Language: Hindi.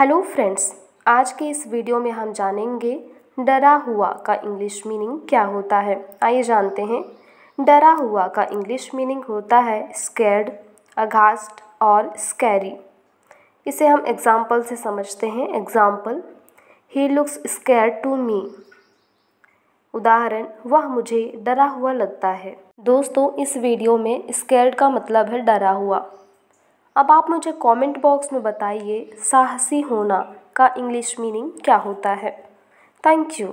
हेलो फ्रेंड्स, आज के इस वीडियो में हम जानेंगे डरा हुआ का इंग्लिश मीनिंग क्या होता है। आइए जानते हैं। डरा हुआ का इंग्लिश मीनिंग होता है स्कैर्ड अघास्ट और स्कैरी इसे हम एग्ज़ाम्पल से समझते हैं। Example he looks scared to me उदाहरण, वह मुझे डरा हुआ लगता है। दोस्तों, इस वीडियो में स्कैर्ड का मतलब है डरा हुआ। अब आप मुझे कमेंट बॉक्स में बताइए, साहसी होना का इंग्लिश मीनिंग क्या होता है? Thank you